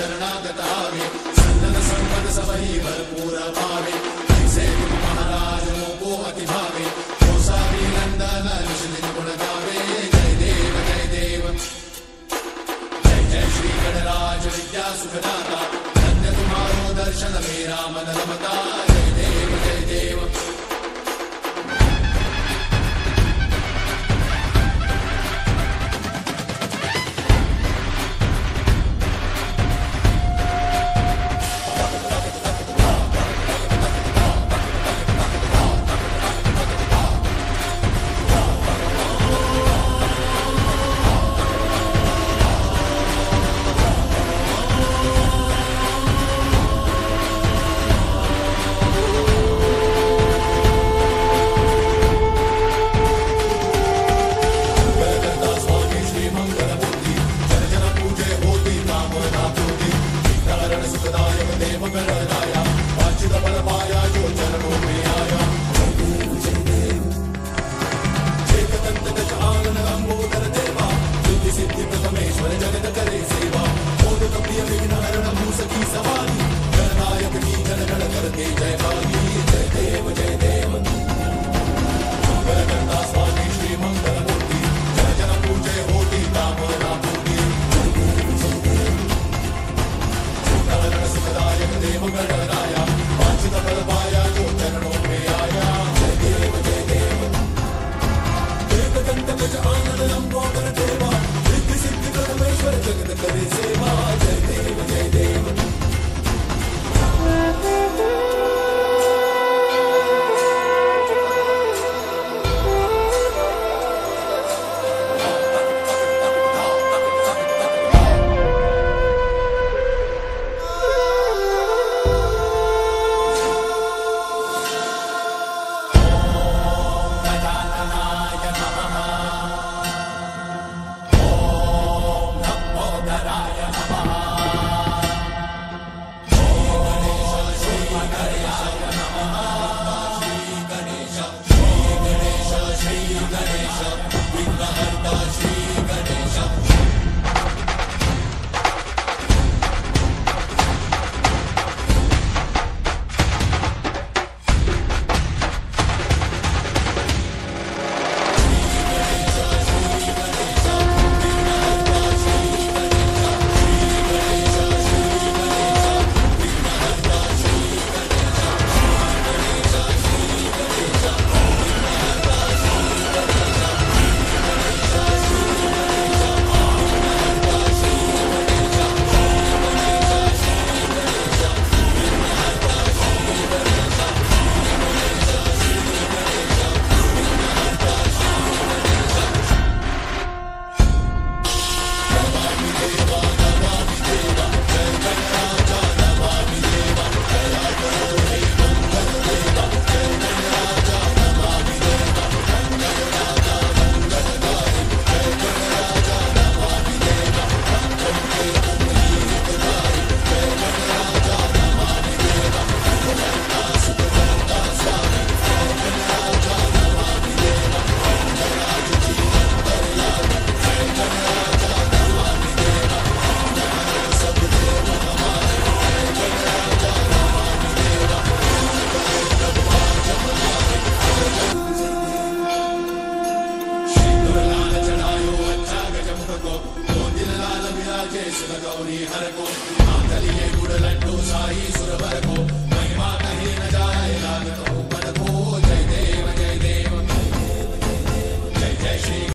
शरणागत आवे संतन संपद सब ही भरपूर पावे ऐसे तुम महाराज को अति भावे हो सारी नंदन निष्दिन गुण गावे जय देव जय देव। जय जय श्री गणराज विद्या सुखदाता। धन्य तुम्हारो दर्शन, मेरा मन रमता I'm walking.